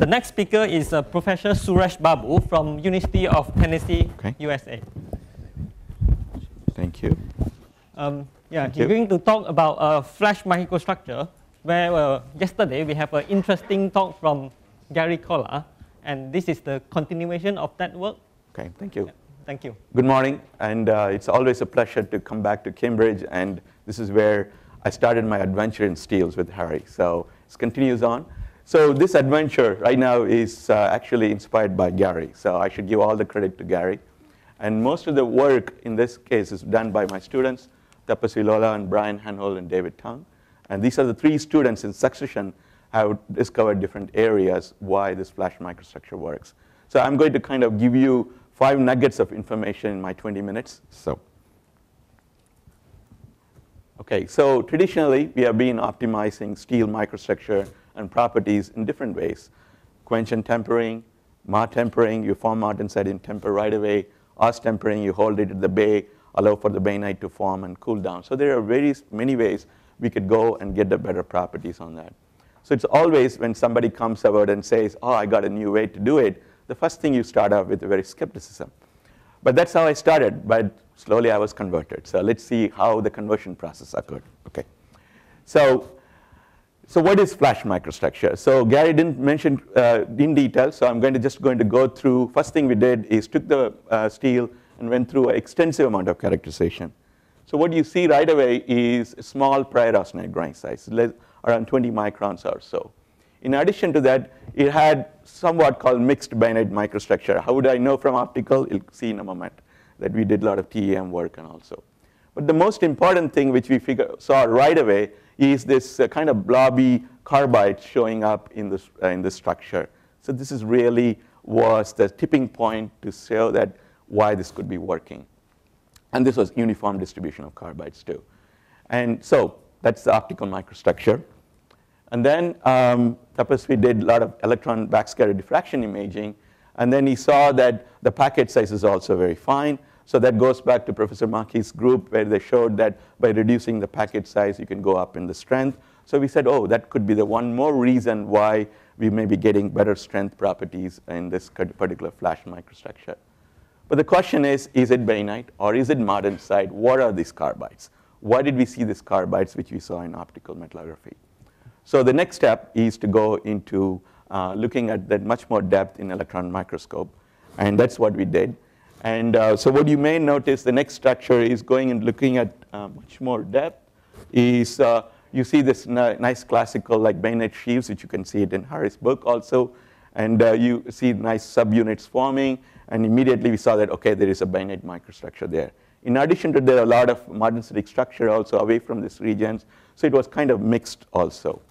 The next speaker is uh, Professor Suresh Babu from University of Tennessee, Okay. USA. Thank you. Um, yeah, Thank he's you. going to talk about uh, flash microstructure, where uh, yesterday we have an interesting talk from Gary Cola, and this is the continuation of that work. Okay, thank you. Thank you. Good morning, and uh, it's always a pleasure to come back to Cambridge, and this is where I started my adventure in steels with Harry. So it continues on. So this adventure right now is uh, actually inspired by Gary. So I should give all the credit to Gary. And most of the work in this case is done by my students, Tapaswi Lolla and Brian Hanhold and David Tong. And these are the three students in succession have discovered different areas why this flash microstructure works. So I'm going to kind of give you five nuggets of information in my 20 minutes. So, okay, so traditionally we have been optimizing steel microstructure and properties in different ways. Quench and tempering, Martempering, you form martensite in temper right away. Austempering, you hold it at the bay, allow for the bainite to form and cool down. So there are various, many ways we could go and get the better properties on that. So it's always when somebody comes about and says, oh, I got a new way to do it, the first thing you start off with a very skepticism. But that's how I started, but slowly I was converted. So let's see how the conversion process occurred. Okay. So, so what is flash microstructure? So Gary didn't mention uh, in detail, so I'm going to just going to go through. First thing we did is took the uh, steel and went through an extensive amount of characterization. So what you see right away is a small prior austenite grain size, around 20 microns or so. In addition to that, it had somewhat called mixed bainite microstructure. How would I know from optical? You'll see in a moment that we did a lot of TEM work and also. But the most important thing which we figure, saw right away is this uh, kind of blobby carbide showing up in the, uh, in the structure. So this is really was the tipping point to show that why this could be working. And this was uniform distribution of carbides too. And so that's the optical microstructure. And then um, Tapaswi did a lot of electron backscatter diffraction imaging, and then he saw that the packet size is also very fine. So that goes back to Professor Maki's group where they showed that by reducing the packet size, you can go up in the strength. So we said, oh, that could be the one more reason why we may be getting better strength properties in this particular flash microstructure. But the question is, is it bainite or is it martensite? What are these carbides? Why did we see these carbides which we saw in optical metallography? So the next step is to go into uh, looking at that much more depth in electron microscope. And that's what we did. And uh, so what you may notice, the next structure is going and looking at uh, much more depth, is uh, you see this nice classical like bainite sheaves, which you can see it in Harry's book also. And uh, you see nice subunits forming, and immediately we saw that, okay, there is a bainite microstructure there. In addition to there are a lot of martensitic structure also away from these regions, so it was kind of mixed also.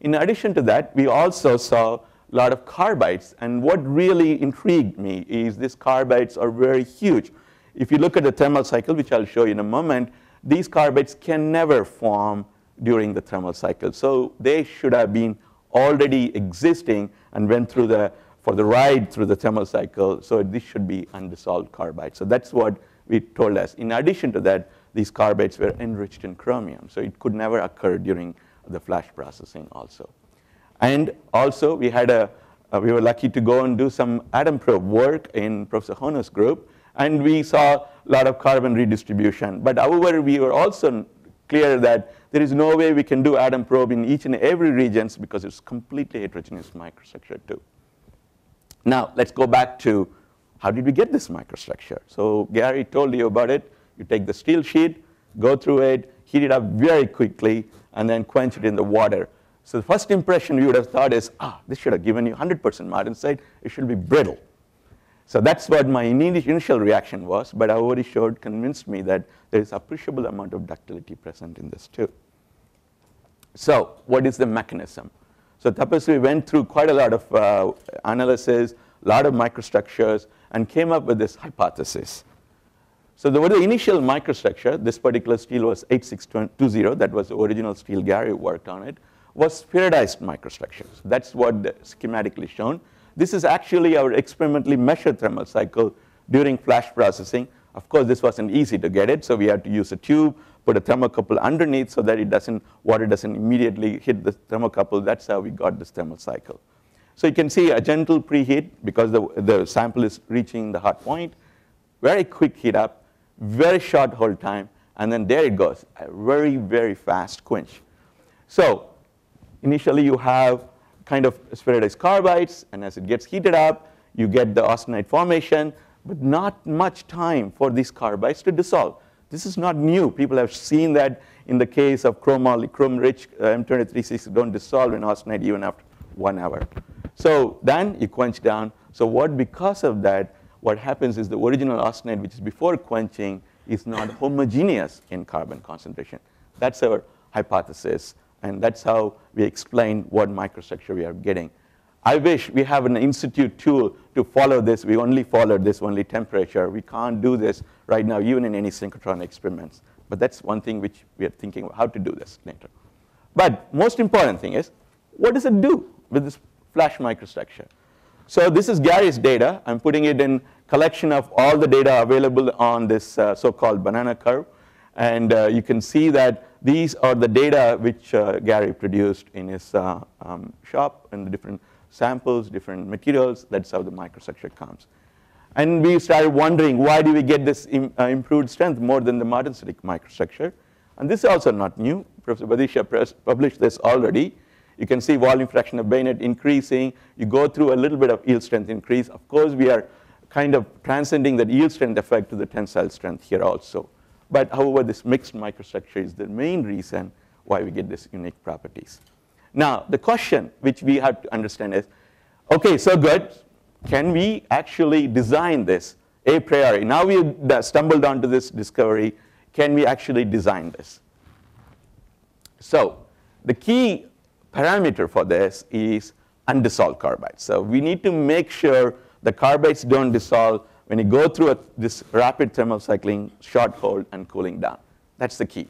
In addition to that, we also saw a lot of carbides, and what really intrigued me is these carbides are very huge. If you look at the thermal cycle, which I'll show you in a moment, these carbides can never form during the thermal cycle. So they should have been already existing and went through the, for the ride through the thermal cycle, so this should be undissolved carbide. So that's what we told us. In addition to that, these carbides were enriched in chromium, so it could never occur during the flash processing also. And also, we had a, uh, we were lucky to go and do some atom probe work in Professor Hono's group, and we saw a lot of carbon redistribution. But however, we were also clear that there is no way we can do atom probe in each and every regions because it's completely heterogeneous microstructure too. Now, let's go back to how did we get this microstructure? So Gary told you about it. You take the steel sheet, go through it, heat it up very quickly, and then quench it in the water. So the first impression you would have thought is, ah, this should have given you 100% martensite. It should be brittle. So that's what my initial reaction was, but I already showed, convinced me that there is appreciable amount of ductility present in this too. So what is the mechanism? So Tapaswi went through quite a lot of uh, analysis, a lot of microstructures, and came up with this hypothesis. So the, the initial microstructure, this particular steel was 8620, that was the original steel Gary worked on it, was spheroidized microstructures. That's what schematically shown. This is actually our experimentally measured thermal cycle during flash processing. Of course, this wasn't easy to get it, so we had to use a tube, put a thermocouple underneath so that it doesn't, water doesn't immediately hit the thermocouple. That's how we got this thermal cycle. So you can see a gentle preheat because the, the sample is reaching the hot point, very quick heat up, very short hold time, and then there it goes, a very, very fast quench. So initially you have kind of spheroidized carbides, and as it gets heated up, you get the austenite formation, but not much time for these carbides to dissolve. This is not new. People have seen that in the case of chrome, chrome-rich uh, M236 don't dissolve in austenite even after one hour. So then you quench down. So what, because of that, what happens is the original austenite, which is before quenching, is not homogeneous in carbon concentration. That's our hypothesis, and that's how we explain what microstructure we are getting. I wish we have an in situ tool to follow this. We only followed this, only temperature. We can't do this right now, even in any synchrotron experiments. But that's one thing which we are thinking about how to do this later. But most important thing is, what does it do with this flash microstructure? So this is Gary's data. I'm putting it in collection of all the data available on this uh, so-called banana curve. And uh, you can see that these are the data which uh, Gary produced in his uh, um, shop and the different samples, different materials. That's how the microstructure comes. And we started wondering, why do we get this Im uh, improved strength more than the martensitic microstructure? And this is also not new. Professor Bhadeshia published this already. You can see volume fraction of bainite increasing. You go through a little bit of yield strength increase. Of course, we are kind of transcending that yield strength effect to the tensile strength here also. But however, this mixed microstructure is the main reason why we get these unique properties. Now, the question which we have to understand is, okay, so good. Can we actually design this a priori? Now we stumbled onto this discovery. Can we actually design this? So the key parameter for this is undissolved carbides. So we need to make sure the carbides don't dissolve when you go through a, this rapid thermal cycling, short hold, and cooling down. That's the key.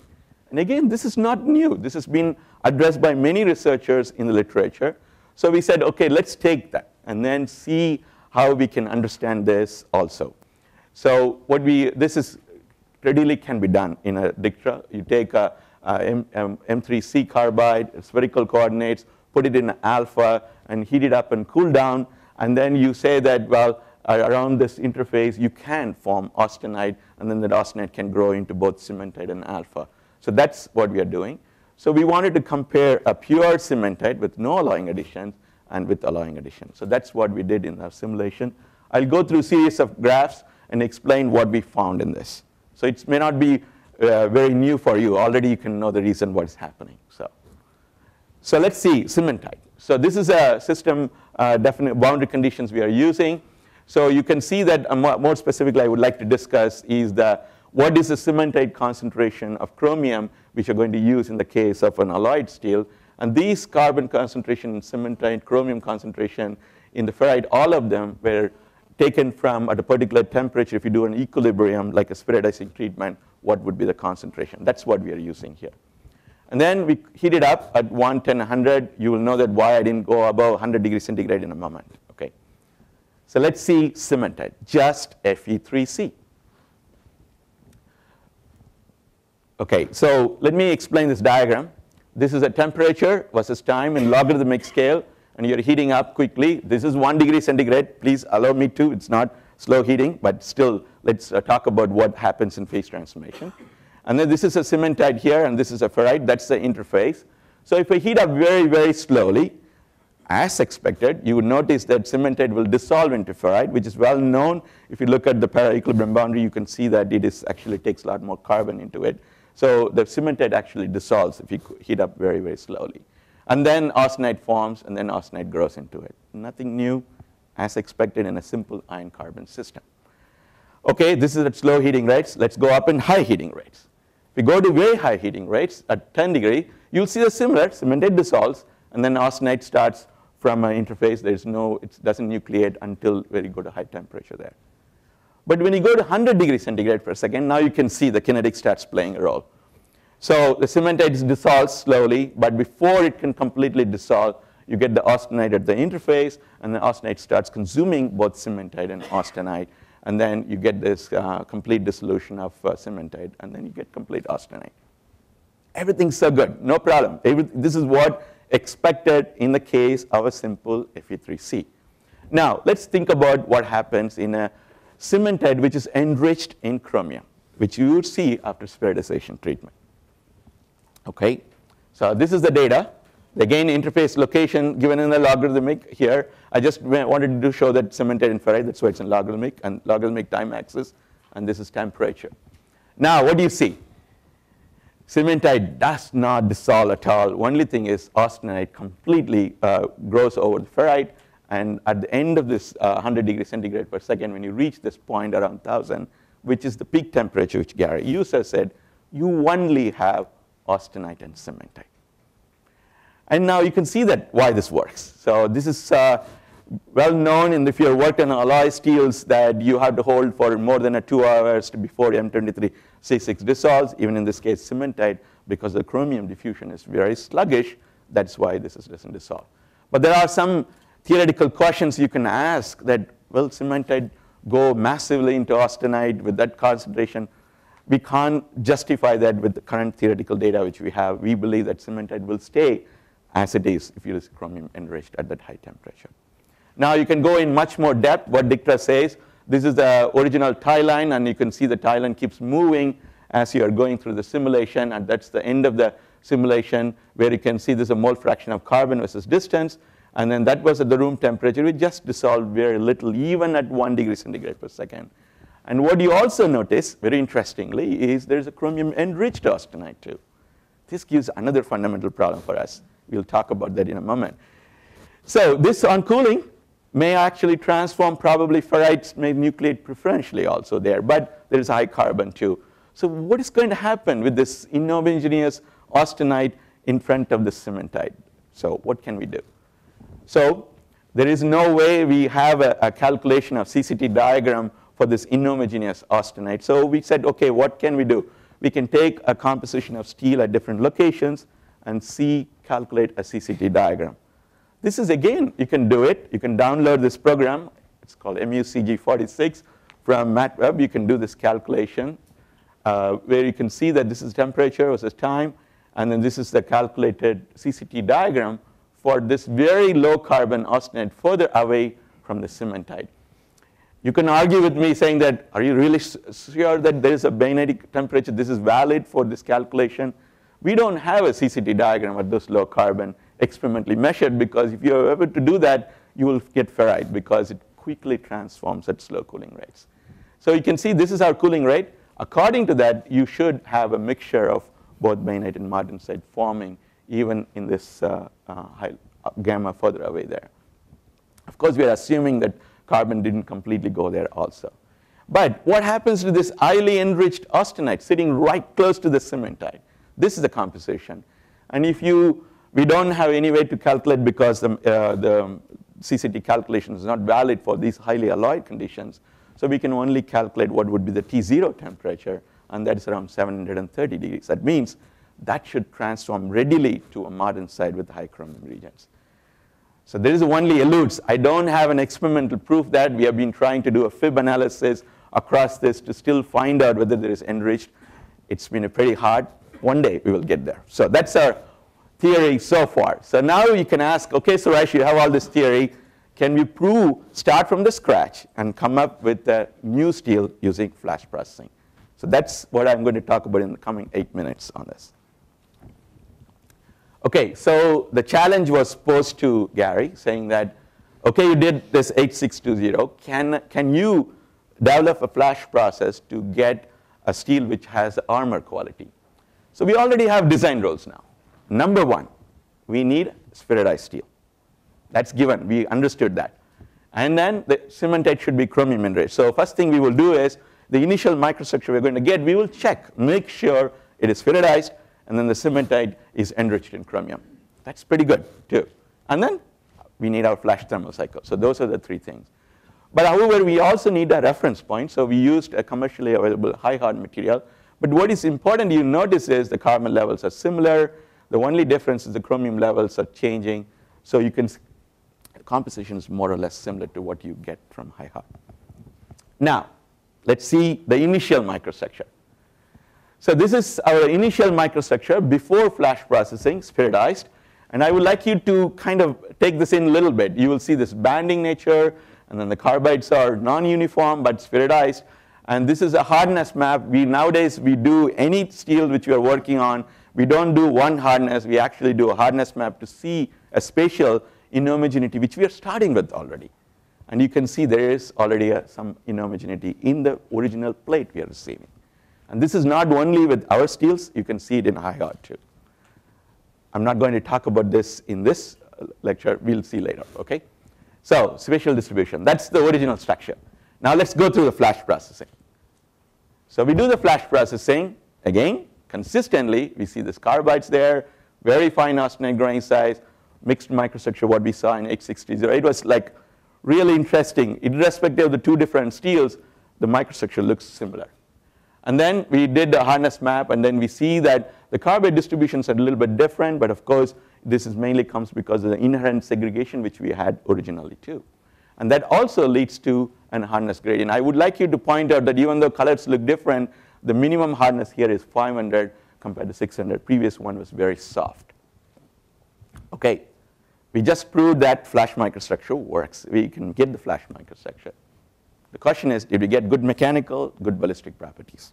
And again, this is not new. This has been addressed by many researchers in the literature. So we said, okay, let's take that and then see how we can understand this also. So what we, this is readily can be done in a DICTRA. You take a uh, M, M, M3C carbide, spherical coordinates, put it in alpha, and heat it up and cool down. And then you say that, well, around this interface, you can form austenite, and then that austenite can grow into both cementite and alpha. So that's what we are doing. So we wanted to compare a pure cementite with no alloying additions and with alloying additions. So that's what we did in our simulation. I'll go through a series of graphs and explain what we found in this. So it may not be uh, very new for you. Already you can know the reason what's happening. So, so let's see cementite. So this is a system uh, definite boundary conditions we are using. So you can see that more specifically I would like to discuss is the what is the cementite concentration of chromium which you're going to use in the case of an alloyed steel. And these carbon concentration, cementite, chromium concentration in the ferrite, all of them were taken from at a particular temperature. If you do an equilibrium, like a spheroidizing treatment, what would be the concentration? That's what we are using here. And then we heat it up at 110, 100. You will know that why I didn't go above 100 degrees centigrade in a moment. So let's see cementite, just Fe3C. Okay, so let me explain this diagram. This is a temperature versus time in logarithmic scale, and you're heating up quickly. This is one degree centigrade. Please allow me to. It's not slow heating, but still, let's uh, talk about what happens in phase transformation. And then this is a cementite here, and this is a ferrite. That's the interface. So if I heat up very, very slowly, as expected, you would notice that cementite will dissolve into ferrite, which is well known. If you look at the para-equilibrium boundary, you can see that it is actually takes a lot more carbon into it. So the cementite actually dissolves if you heat up very, very slowly. And then austenite forms, and then austenite grows into it. Nothing new, as expected in a simple iron carbon system. Okay, this is at slow heating rates. Let's go up in high heating rates. If we go to very high heating rates at 10 degree, you'll see the similar, cementite dissolves, and then austenite starts from an interface. There's no, it doesn't nucleate until very good to high temperature there. But when you go to 100 degrees centigrade per second, now you can see the kinetic starts playing a role. So the cementite dissolves slowly, but before it can completely dissolve, you get the austenite at the interface, and the austenite starts consuming both cementite and austenite, and then you get this uh, complete dissolution of uh, cementite, and then you get complete austenite. Everything's so good, no problem. Every, this is what expected in the case of a simple Fe3C. Now, let's think about what happens in a cementite which is enriched in chromium, which you would see after spheroidization treatment. Okay, so this is the data. Again, interface location given in the logarithmic here. I just wanted to show that and ferrite, that's why it's in logarithmic and logarithmic time axis, and this is temperature. Now, what do you see? Cementite does not dissolve at all. Only thing is austenite completely uh, grows over the ferrite, and at the end of this uh, 100 degrees centigrade per second, when you reach this point around 1000, which is the peak temperature which Gary User said, you only have austenite and cementite. And now you can see that why this works. So this is uh, well known in if you're working on alloy steels that you have to hold for more than a two hours before M23C6 dissolves, even in this case cementite, because the chromium diffusion is very sluggish, that's why this is, doesn't dissolve. But there are some theoretical questions you can ask that, will cementite go massively into austenite with that concentration? We can't justify that with the current theoretical data which we have. We believe that cementite will stay as it is if you use chromium enriched at that high temperature. Now you can go in much more depth, what DICTRA says. This is the original tie line, and you can see the tie line keeps moving as you are going through the simulation, and that's the end of the simulation where you can see there's a mole fraction of carbon versus distance. And then that was at the room temperature. We just dissolved very little, even at 1 degree centigrade per second. And what you also notice, very interestingly, is there's a chromium enriched austenite too. This gives another fundamental problem for us. We'll talk about that in a moment. So this on cooling may actually transform probably ferrites may nucleate preferentially also there, but there is high carbon too. So what is going to happen with this inhomogeneous austenite in front of the cementite? So what can we do? So there is no way we have a, a calculation of CCT diagram for this inhomogeneous austenite. So we said, okay, what can we do? We can take a composition of steel at different locations and see, calculate a CCT diagram. This is again, you can do it. You can download this program. It's called MUCG46 from MATWEB. You can do this calculation uh, where you can see that this is temperature versus time, and then this is the calculated CCT diagram for this very low carbon austenite further away from the cementite. You can argue with me saying that, are you really sure that there is a bainitic temperature? This is valid for this calculation. We don't have a CCT diagram at this low carbon experimentally measured because if you're able to do that, you will get ferrite because it quickly transforms at slow cooling rates. So you can see this is our cooling rate. According to that, you should have a mixture of both bainite and martensite forming even in this uh, uh, high, uh, gamma further away there. Of course, we are assuming that carbon didn't completely go there also. But what happens to this highly enriched austenite sitting right close to the cementite? This is the composition. And if you, we don't have any way to calculate because the, uh, the CCT calculation is not valid for these highly alloyed conditions. So we can only calculate what would be the T0 temperature, and that is around 730 degrees. That means that should transform readily to a modern martensite with high chromium regions. So there is only eludes. I don't have an experimental proof that we have been trying to do a fib analysis across this to still find out whether there is enriched. It's been a pretty hard. One day we will get there. So that's our theory so far. So now you can ask, okay, Suresh, you have all this theory. Can we prove, start from the scratch and come up with a new steel using flash processing? So that's what I'm going to talk about in the coming eight minutes on this. Okay, so the challenge was posed to Gary saying that, okay, you did this 8620, can, can you develop a flash process to get a steel which has armor quality? So we already have design rules now. Number one, we need spheroidized steel. That's given, we understood that. And then the cementite should be chromium enriched. So first thing we will do is the initial microstructure we're going to get, we will check, make sure it is spheroidized and then the cementite is enriched in chromium. That's pretty good too. And then we need our flash thermal cycle. So those are the three things. But however, we also need a reference point. So we used a commercially available high hard material. But what is important you notice is the carbon levels are similar. The only difference is the chromium levels are changing. So you can, composition is more or less similar to what you get from high hard. Now, let's see the initial microstructure. So this is our initial microstructure before flash processing, spheroidized. And I would like you to kind of take this in a little bit. You will see this banding nature, and then the carbides are non-uniform but spheroidized. And this is a hardness map. We nowadays we do any steel which we are working on. We don't do one hardness. We actually do a hardness map to see a spatial inhomogeneity, which we are starting with already. And you can see there is already a, some inhomogeneity in the original plate we are receiving. And this is not only with our steels, you can see it in high too. I'm not going to talk about this in this uh, lecture, we'll see later, okay? So, spatial distribution, that's the original structure. Now let's go through the flash processing. So we do the flash processing, again, consistently, we see this carbides there, very fine austenite grain size, mixed microstructure, what we saw in H60. It was like really interesting. Irrespective of the two different steels, the microstructure looks similar. And then we did the hardness map, and then we see that the carbide distributions are a little bit different, but of course, this is mainly comes because of the inherent segregation which we had originally too. And that also leads to an hardness gradient. I would like you to point out that even though colors look different, the minimum hardness here is 500 compared to 600. Previous one was very soft. Okay, we just proved that flash microstructure works. We can get the flash microstructure. The question is, did we get good mechanical, good ballistic properties?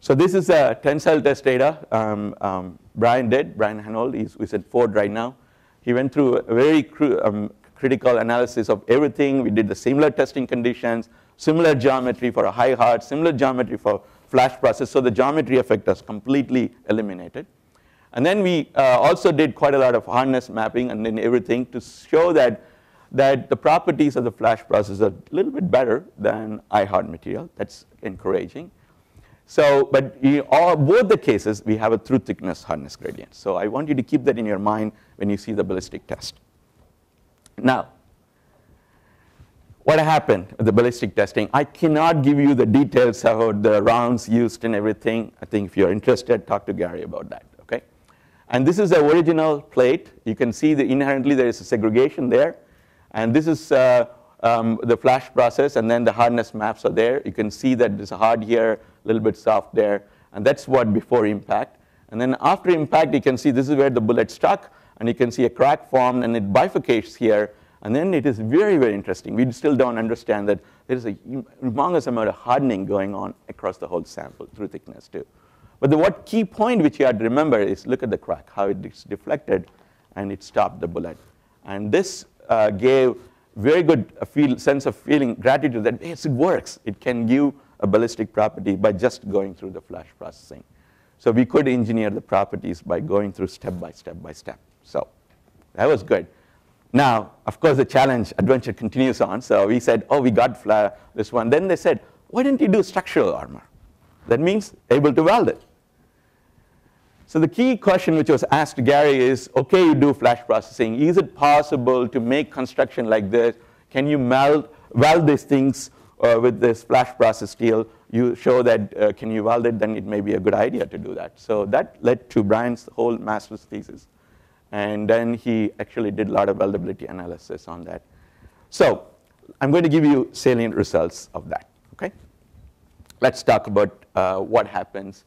So this is a tensile test data um, um, Brian did, Brian Hanhold, he's, he's at Ford right now. He went through a very um, critical analysis of everything. We did the similar testing conditions, similar geometry for a high hard, similar geometry for flash process. So the geometry effect was completely eliminated. And then we uh, also did quite a lot of hardness mapping and then everything to show that, that the properties of the flash process are a little bit better than high hard material. That's encouraging. So, but in all, both the cases, we have a through thickness hardness gradient. So I want you to keep that in your mind when you see the ballistic test. Now, what happened with the ballistic testing? I cannot give you the details about the rounds used and everything. I think if you're interested, talk to Gary about that. Okay? And this is the original plate. You can see that inherently there is a segregation there. And this is uh, um, the flash process, and then the hardness maps are there. You can see that it's hard here, a little bit soft there. And that's what before impact. And then after impact, you can see this is where the bullet struck, and you can see a crack formed, and it bifurcates here. And then it is very, very interesting. We still don't understand that there is a humongous amount of hardening going on across the whole sample through thickness too. But the what key point which you have to remember is look at the crack, how it is deflected and it stopped the bullet. And this uh, gave very good feel, sense of feeling gratitude that yes, it works. It can give a ballistic property by just going through the flash processing. So we could engineer the properties by going through step by step by step. So that was good. Now, of course, the challenge adventure continues on. So we said, oh, we got this one. Then they said, why didn't you do structural armor? That means able to weld it. So the key question which was asked to Gary is, okay, you do flash processing. Is it possible to make construction like this? Can you meld, weld these things uh, with this flash process steel? You show that uh, can you weld it, then it may be a good idea to do that. So that led to Brian's whole master's thesis. And then he actually did a lot of weldability analysis on that. So I'm going to give you salient results of that, okay? Let's talk about uh, what happens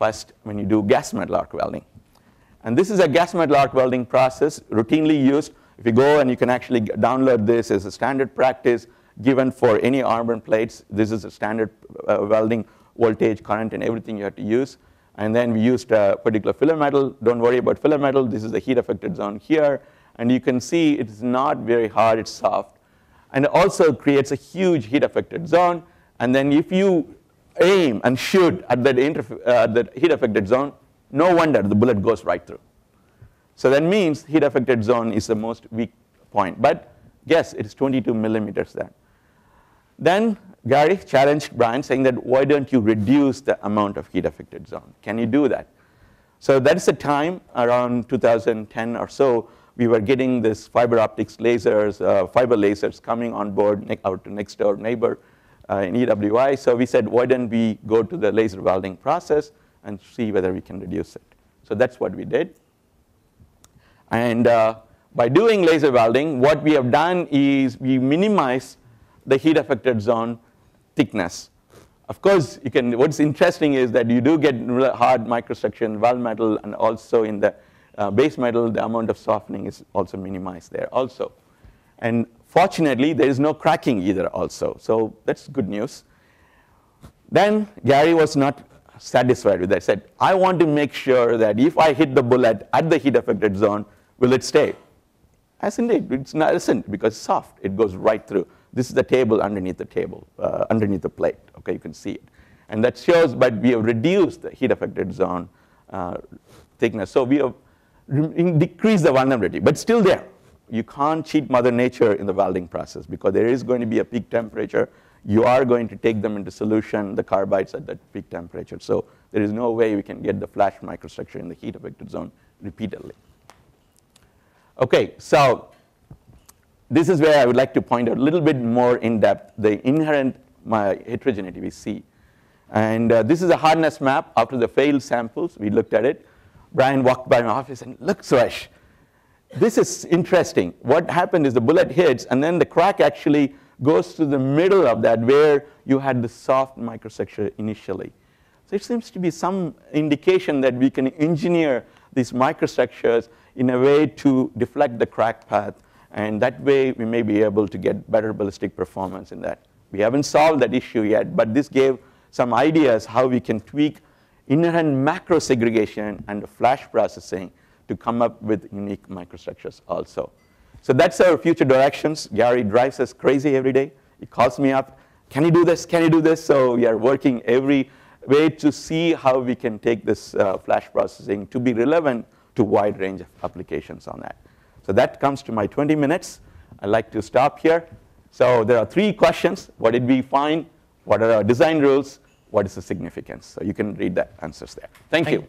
First, when you do gas metal arc welding. And this is a gas metal arc welding process routinely used. If you go and you can actually download this as a standard practice given for any armor plates. This is a standard uh, welding voltage, current, and everything you have to use. And then we used a particular filler metal. Don't worry about filler metal. This is the heat affected zone here. And you can see it's not very hard, it's soft. And it also creates a huge heat affected zone. And then if you aim and shoot at that, uh, that heat affected zone, no wonder the bullet goes right through. So that means heat affected zone is the most weak point. But yes, it is 22 millimeters there. Then Gary challenged Brian saying that why don't you reduce the amount of heat affected zone? Can you do that? So that is the time around 2010 or so we were getting this fiber optics lasers, uh, fiber lasers coming on board our next door neighbor uh, in EWI. So we said, why don't we go to the laser welding process and see whether we can reduce it. So that's what we did. And uh, by doing laser welding, what we have done is we minimize the heat affected zone thickness. Of course, you can, what's interesting is that you do get hard microstructure in weld metal and also in the uh, base metal, the amount of softening is also minimized there also. And fortunately, there is no cracking either also. So that's good news. Then Gary was not satisfied with that. Said, I want to make sure that if I hit the bullet at the heat affected zone, will it stay? As indeed, it's not isn't because soft. It goes right through. This is the table underneath the table, uh, underneath the plate. Okay, you can see it. And that shows, but we have reduced the heat affected zone uh, thickness. So we have decreased the vulnerability, but still there. You can't cheat Mother Nature in the welding process because there is going to be a peak temperature. You are going to take them into solution, the carbides at that peak temperature. So there is no way we can get the flash microstructure in the heat affected zone repeatedly. Okay, so this is where I would like to point out a little bit more in depth the inherent heterogeneity we see and uh, this is a hardness map after the failed samples. We looked at it. Brian walked by my office and look, Suresh, this is interesting. What happened is the bullet hits, and then the crack actually goes to the middle of that where you had the soft microstructure initially. So it seems to be some indication that we can engineer these microstructures in a way to deflect the crack path, and that way we may be able to get better ballistic performance in that. We haven't solved that issue yet, but this gave some ideas how we can tweak inherent macro segregation and flash processing to come up with unique microstructures also. So that's our future directions. Gary drives us crazy every day. He calls me up, can you do this, can you do this? So we are working every way to see how we can take this uh, flash processing to be relevant to wide range of applications on that. So that comes to my 20 minutes. I'd like to stop here. So there are three questions. What did we find? What are our design rules? What is the significance? So you can read the answers there. Thank, Thank you.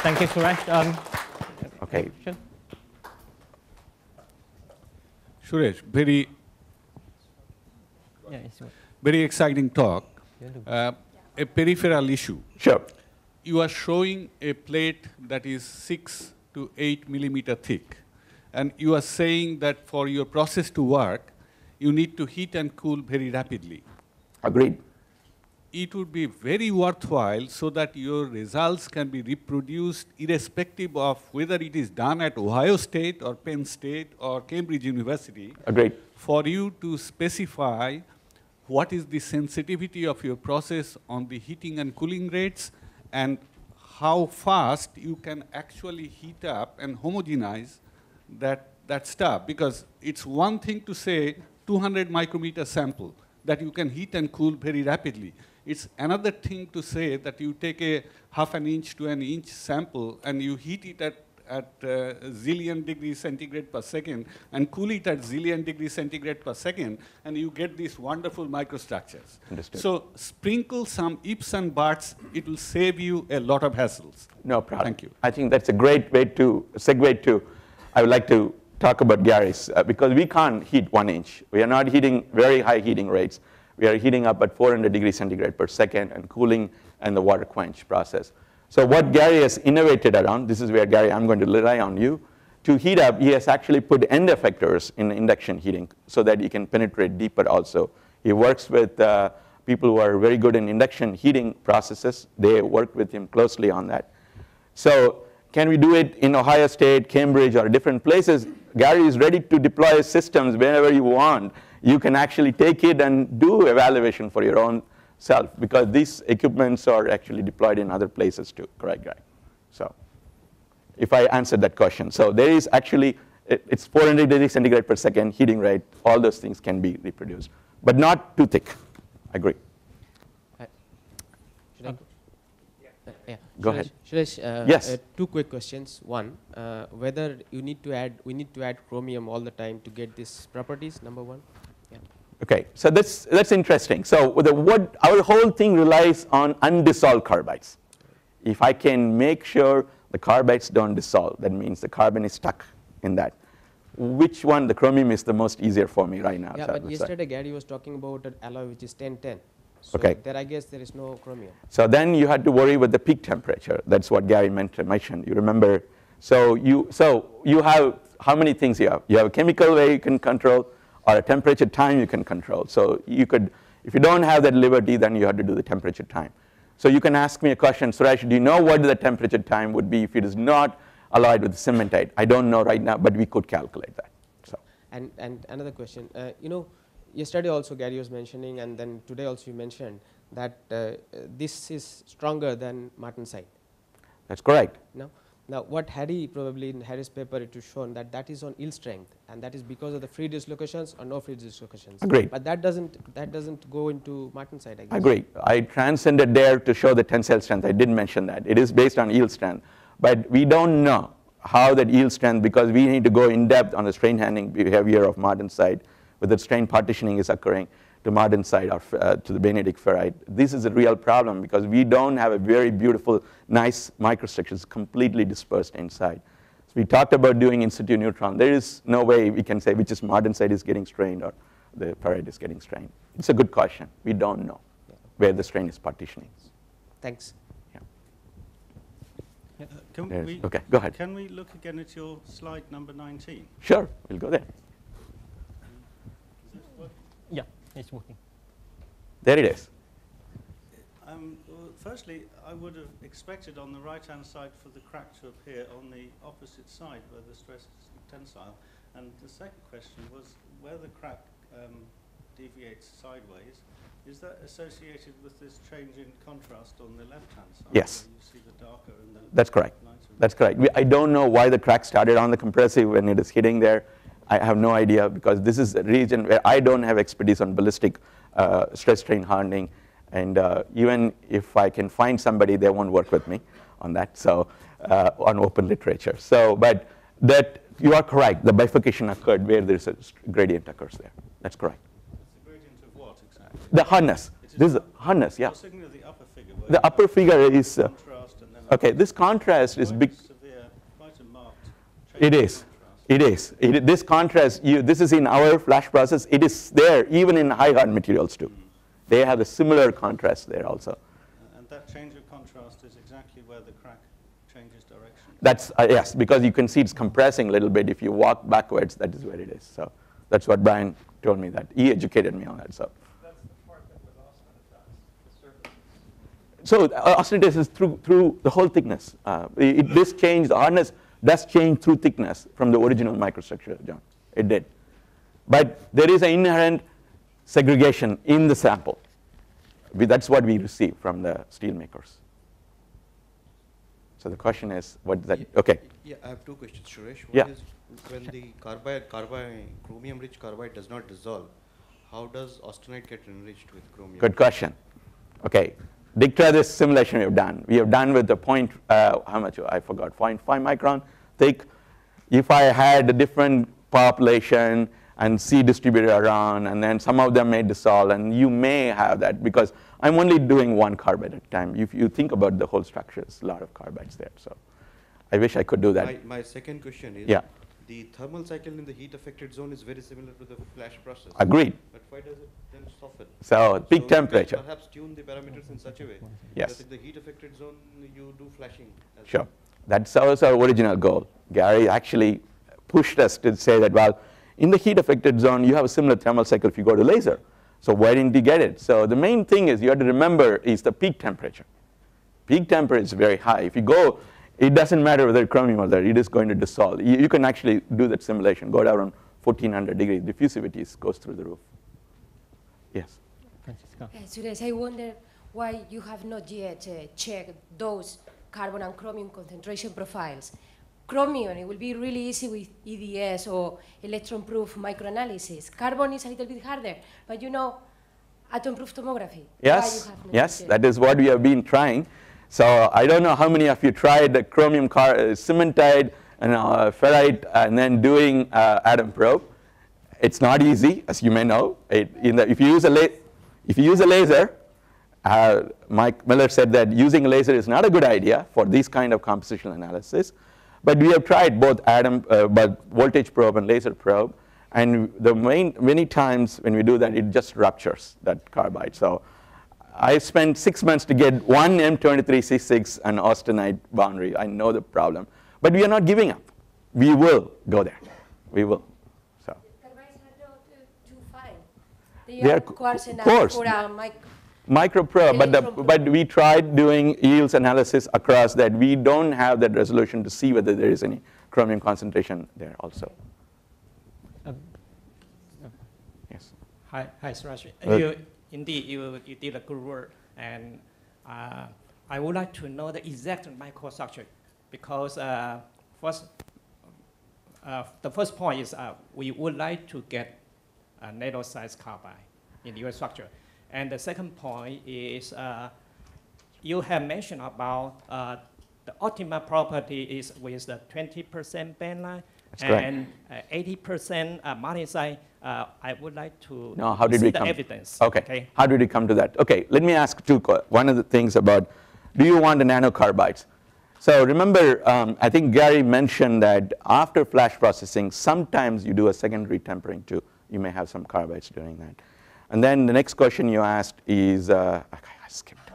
Thank you, Suresh. Um, okay. Suresh, very, yeah, very exciting talk. Uh, a peripheral issue. Sure. You are showing a plate that is six to eight millimeter thick. And you are saying that for your process to work, you need to heat and cool very rapidly. Agreed. It would be very worthwhile so that your results can be reproduced irrespective of whether it is done at Ohio State or Penn State or Cambridge University. Agreed. For you to specify what is the sensitivity of your process on the heating and cooling rates and how fast you can actually heat up and homogenize that, that stuff. Because it's one thing to say 200 micrometer sample that you can heat and cool very rapidly. It's another thing to say that you take a half an inch to an inch sample and you heat it at, at uh, zillion degrees centigrade per second and cool it at zillion degrees centigrade per second and you get these wonderful microstructures. Understood. So sprinkle some ips and buts, it will save you a lot of hassles. No problem. Thank you. I think that's a great way to segue to, I would like to talk about Gary's uh, because we can't heat one inch. We are not heating very high heating rates. We are heating up at 400 degrees centigrade per second and cooling and the water quench process. So what Gary has innovated around, this is where Gary, I'm going to rely on you. To heat up, he has actually put end effectors in induction heating so that he can penetrate deeper also. He works with uh, people who are very good in induction heating processes. They work with him closely on that. So can we do it in Ohio State, Cambridge, or different places? Gary is ready to deploy systems whenever you want. You can actually take it and do evaluation for your own self because these equipments are actually deployed in other places too, correct, Gary? So if I answered that question. So there is actually, it's 400 degrees centigrade per second heating rate. All those things can be reproduced, but not too thick. I agree. yeah. Go ahead. Suresh, uh, yes. Uh, two quick questions. One, uh, whether you need to add, we need to add chromium all the time to get these properties. Number one. Okay, so that's that's interesting. So the what our whole thing relies on undissolved carbides. If I can make sure the carbides don't dissolve, that means the carbon is stuck in that. Which one, the chromium, is the most easier for me right now? Yeah, but yesterday Gary was talking about an alloy which is 1010. So okay. there I guess there is no chromium. So then you had to worry with the peak temperature. That's what Gary mentioned. You remember? So you, so you have, how many things you have? You have a chemical way you can control or a temperature time you can control. So you could, if you don't have that liberty, then you have to do the temperature time. So you can ask me a question, Suresh, do you know what the temperature time would be if it is not alloyed with cementite? I don't know right now, but we could calculate that. So And, and another question, uh, you know, yesterday also Gary was mentioning, and then today also you mentioned that uh, uh, this is stronger than martensite. that's correct. No? Now, what Harry probably in Harry's paper it was shown that that is on yield strength, and that is because of the free dislocations or no free dislocations. Agreed. But that doesn't that doesn't go into martensite, I guess. I agree. I transcended there to show the tensile strength. I did mention that. It is based on yield strength. But we don't know how that yield strength, because we need to go in depth on the strain handling behavior of martensite, whether strain partitioning is occurring to martensite or uh, to the bainitic ferrite. This is a real problem because we don't have a very beautiful, nice microstructures completely dispersed inside. So we talked about doing in situ neutron. There is no way we can say which is martensite is getting strained or the ferrite is getting strained. It's a good question. We don't know where the strain is partitioning. Thanks. Yeah. Uh, Can we, okay, go ahead. Can we look again at your slide number 19? Sure, we'll go there. Yeah, it's working. There it is. Um, well, firstly, I would have expected on the right-hand side for the crack to appear on the opposite side where the stress is tensile. And the second question was where the crack um, deviates sideways, is that associated with this change in contrast on the left-hand side? Yes. You see the darker and the That's correct. That's correct. We, I don't know why the crack started on the compressive when it is hitting there. I have no idea because this is a region where I don't have expertise on ballistic uh, stress strain hardening. And uh, even if I can find somebody, they won't work with me on that, so uh, on open literature. So, but that you are correct. The bifurcation occurred where there's a gradient occurs there. That's correct. It's a gradient of what exactly? The is This is the- hardness, yeah. You're thinking of the upper figure. The upper figure is, uh, Contrast and then. okay, this contrast is big. Severe, quite a marked It is. Contrast. It is. It, this contrast, you, this is in our flash process. It is there even in high hard materials too. They have a similar contrast there also. And that change of contrast is exactly where the crack changes direction. That's, uh, yes, because you can see it's compressing a little bit. If you walk backwards, that is where it is. So that's what Brian told me that. He educated me on that. So, That's the part that was austenitized, surface. so uh, austenitas is through, through the whole thickness. Uh, it, it- this change, the hardness does change through thickness from the original microstructure, John. It did. But there is an inherent segregation in the sample. We, that's what we receive from the steel makers. So the question is, what that, Ye- okay. Yeah, I have two questions, Suresh. Yeah. Is when the carbide, carbide, chromium-rich carbide does not dissolve, how does austenite get enriched with chromium? Good question. Okay, DICTRA this simulation we have done. We have done with the point, uh, how much, I forgot, 0.5 micron thick. If I had a different population and C distributed around, and then some of them may dissolve, and you may have that because I'm only doing one carbide at a time. If you think about the whole structure, there's a lot of carbides there. So I wish I could do that. My, my second question is, Yeah. the thermal cycle in the heat-affected zone is very similar to the flash process. Agreed. But why does it then soften? So peak can temperature. Perhaps tune the parameters in such a way Yes. that in the heat-affected zone, you do flashing. as Sure. well. That's was our original goal. Gary actually pushed us to say that, well, in the heat affected zone, you have a similar thermal cycle if you go to laser. So why didn't you get it? So the main thing is you have to remember is the peak temperature. Peak temperature is very high. If you go, it doesn't matter whether chromium or there, it is going to dissolve. You, you can actually do that simulation, go down 1400 degrees, diffusivity goes through the roof. Yes. Francisca. Uh, Suresh, I wonder why you have not yet uh, checked those carbon and chromium concentration profiles. Chromium, it will be really easy with EDS or electron-probe microanalysis. Carbon is a little bit harder, but you know, atom-probe tomography. Yes, you have not yes, that is what we have been trying. So I don't know how many of you tried the chromium car, uh, cementite and uh, ferrite and then doing uh, atom probe. It's not easy, as you may know. It, in the, if, you use a la- if you use a laser, uh, Mike Miller said that using laser is not a good idea for this kind of compositional analysis. But we have tried both atom, uh, but voltage probe and laser probe. And the main, many times when we do that, it just ruptures that carbide. So I spent six months to get one M23C6 and austenite boundary. I know the problem. But we are not giving up. We will go there. We will. So Carbides are not too fine. They, are are coarse co- enough coarse. for a Microprobe, but, the, but we tried doing EELS analysis across that. We don't have that resolution to see whether there is any chromium concentration there also. Um, Yes. Hi, hi, Suresh. Uh, you, indeed, you, you did a good work, and uh, I would like to know the exact microstructure because uh, first, uh, the first point is uh, we would like to get a nano-sized carbide in your structure, and the second point is uh, you have mentioned about uh, the optimal property is with the 20% bainite and uh, 80% uh, martensite. Uh, I would like to No, how did see we the come? evidence. Okay. How did we come to that? Okay, let me ask two. One of the things about, do you want the nanocarbides? So remember, um, I think Gary mentioned that after flash processing, sometimes you do a secondary tempering too. You may have some carbides during that. And then the next question you asked is, uh, okay, I skipped.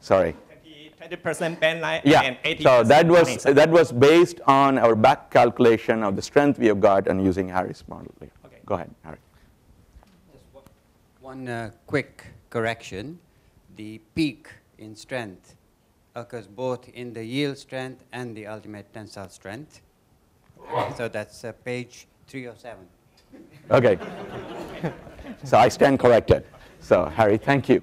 Sorry. 20% bainite Yeah. and 80% So that was martensite. that was based on our back calculation of the strength we have got and using Harry's model. here. Okay. Go ahead, Harry. Just one- One uh, quick correction. The peak in strength occurs both in the yield strength and the ultimate tensile strength. So that's uh, page 307. Okay. so I stand corrected. So Harry, thank you.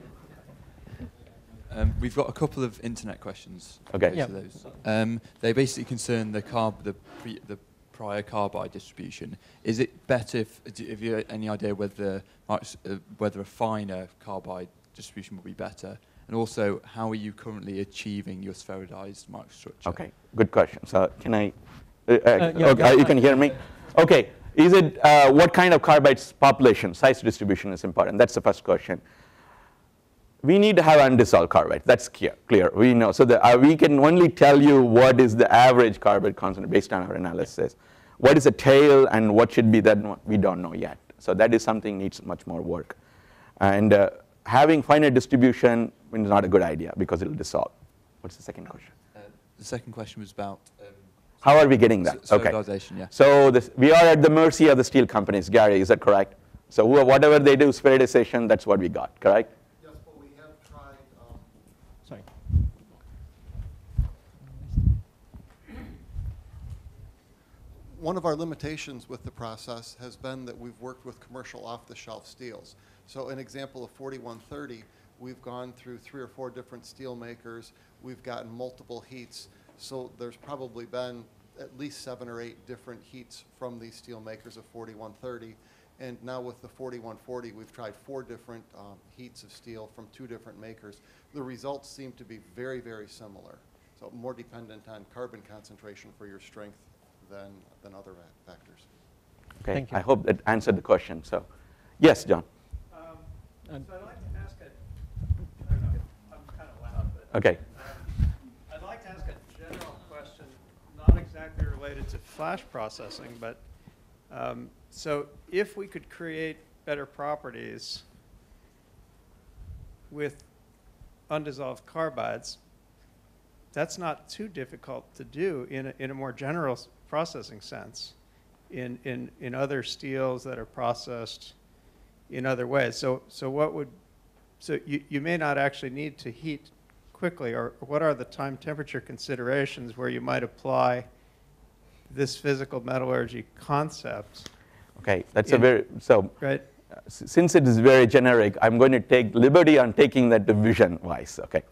Um, we've got a couple of internet questions. Okay. to Yeah. those. Um, they basically concern the carb, the, pre, the prior carbide distribution. Is it better if, do- have you any idea whether much, uh, whether a finer carbide distribution would be better? And also, how are you currently achieving your spheroidized microstructure? Okay, good question. So can I? Uh, uh, yeah, okay, yeah. you can hear me. Okay. Is it uh, what kind of carbides population size distribution is important? That's the first question. we need to have undissolved carbide. That's clear. clear. We know. So the, uh, we can only tell you what is the average carbide concentration based on our analysis. What is the tail and what should be that we don't know yet. So that is something needs much more work. And uh, having finite distribution is not a good idea because it will dissolve. What's the second question? Uh, the second question was about How are we getting that? s- Okay. yeah. So this, we are at the mercy of the steel companies. Gary, is that correct? So whatever they do, spheroidization, that's what we got, correct? Yes, but we have tried, um, Sorry. one of our limitations with the process has been that we've worked with commercial off-the-shelf steels. So an example of 4130, we've gone through three or four different steel makers. We've gotten multiple heats. So there's probably been at least seven or eight different heats from these steel makers of 4130. And now with the 4140, we've tried four different um, heats of steel from two different makers. The results seem to be very, very similar. So more dependent on carbon concentration for your strength than, than other factors. Okay. Thank you. I hope that answered the question. So, yes, John. Um, Um, So I'd like to ask a, I don't know, I'm kind of loud, but. Okay. um, I'd like to ask a general question, not exactly related to flash processing, but, um, so if we could create better properties with undissolved carbides, that's not too difficult to do in a, in a more general processing sense in, in, in other steels that are processed in other ways. So, so what would, so you, you may not actually need to heat quickly, or what are the time temperature considerations where you might apply this physical metallurgy concept, Okay, that's a very, so right? since it is very generic, I'm going to take liberty on taking that division wise, okay?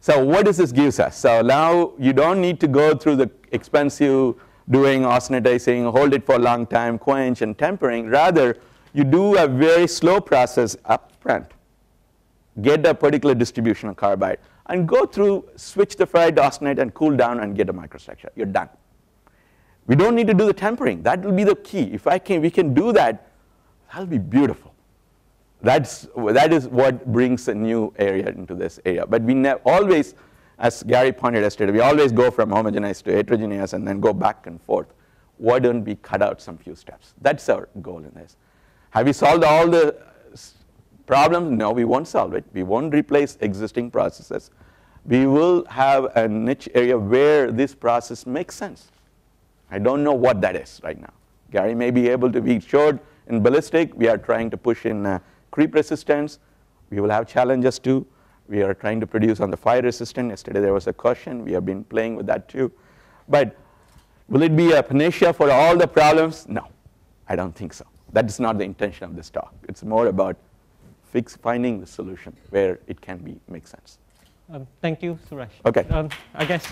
So what does this gives us? So now you don't need to go through the expensive doing austenitizing, hold it for a long time, quench and tempering. Rather, you do a very slow process up front. Get a particular distribution of carbide and go through, switch the fried austenite and cool down and get a microstructure. You're done. We don't need to do the tempering. That will be the key. If I can, we can do that, that'll be beautiful. That's, that is what brings a new area into this area. But we always, as Gary pointed yesterday, we always go from homogeneous to heterogeneous and then go back and forth. Why don't we cut out some few steps? That's our goal in this. Have we solved all the problems? No, we won't solve it. We won't replace existing processes. We will have a niche area where this process makes sense. I don't know what that is right now. Gary may be able to be showed in ballistic. We are trying to push in uh, creep resistance. We will have challenges too. We are trying to produce on the fire resistant. Yesterday there was a question. We have been playing with that too. But will it be a panacea for all the problems? No, I don't think so. That is not the intention of this talk. It's more about fix, finding the solution where it can be make sense. Um, thank you, Suresh. Okay. Um, I guess.